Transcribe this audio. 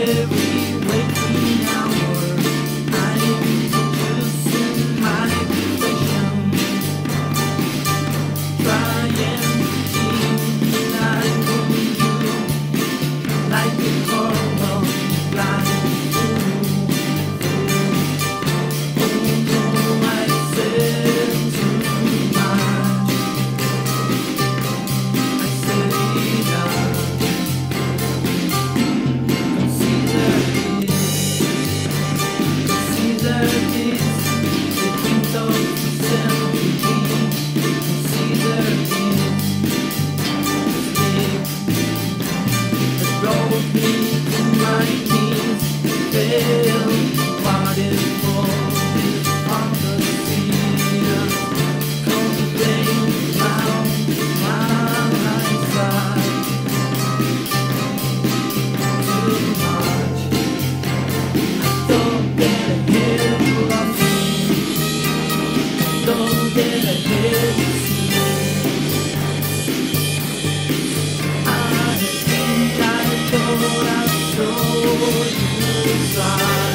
every inside.